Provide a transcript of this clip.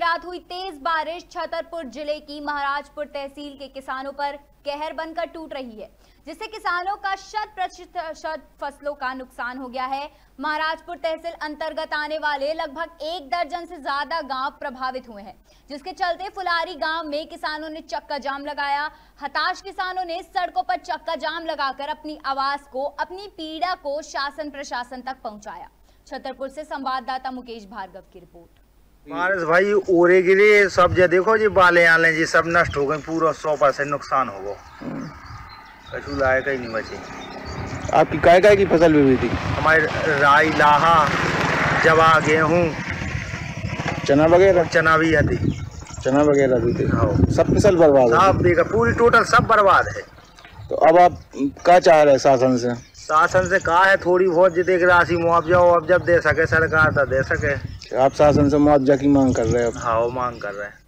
रात हुई तेज बारिश छतरपुर ज़िले की महाराजपुर तहसील के किसानों पर कहर बनकर टूट रही है, जिससे किसानों का शत प्रतिशत फ़सलों का नुकसान हो गया है। महाराजपुर तहसील अंतर्गत आने वाले लगभग एक दर्जन से ज़्यादा गाँव प्रभावित हुए हैं, जिसके चलते फुलारी गाँव में किसानों ने चक्का जाम लगाया। हताश किसानों ने सड़कों पर चक्का जाम लगाकर अपनी आवाज़ को, अपनी पीड़ा को शासन प्रशासन तक पहुँचाया। छतरपुर से संवाददाता मुकेश भार्गव की रिपोर्ट। बारिश भाई ओरे के लिए सब जे देखो जी बाले आले जी सब नष्ट हो गए पूरा सौ परसेंट नुकसान हो गो कछु लायक ही नहीं बचे। आपकी काय काय की फ़सल भी हुई थी? हमारे राई लाहा जवा गेहूँ चना वगैरह? चना भी है थी चना वगैरह भी थी। हाँ। सब फ़सल बर्बाद हो सब देखा पूरी टोटल सब बर्बाद है। तो अब आप क्या चाह रहे हैं शासन से? शासन से कहा है थोड़ी बहुत जी देख राशि मुआवजा हो अब जब दे सके सरकार तो दे सके। आप शासन से मुआवजा की मांग कर रहे हो? हाँ वो मांग कर रहे हैं।